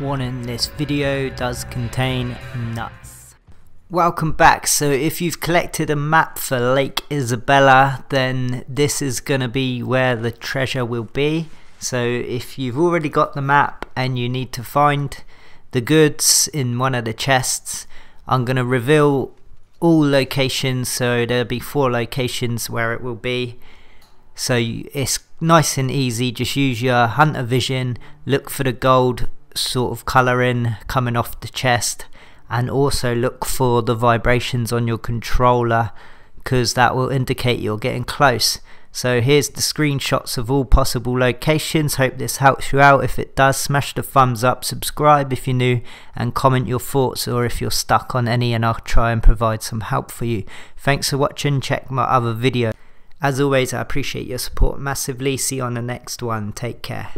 Warning, this video does contain nuts. Welcome back, so if you've collected a map for Lake Isabella then this is going to be where the treasure will be. So if you've already got the map and you need to find the goods in one of the chests I'm going to reveal all locations so there'll be four locations where it will be so it's nice and easy just use your hunter vision look for the gold sort of colouring coming off the chest and also look for the vibrations on your controller because that will indicate you're getting close so here's the screenshots of all possible locations. Hope this helps you out. If it does, smash the thumbs up, subscribe if you're new, and comment your thoughts or if you're stuck on any and I'll try and provide some help for you. Thanks for watching. Check my other video. As always, I appreciate your support massively. See you on the next one. Take care.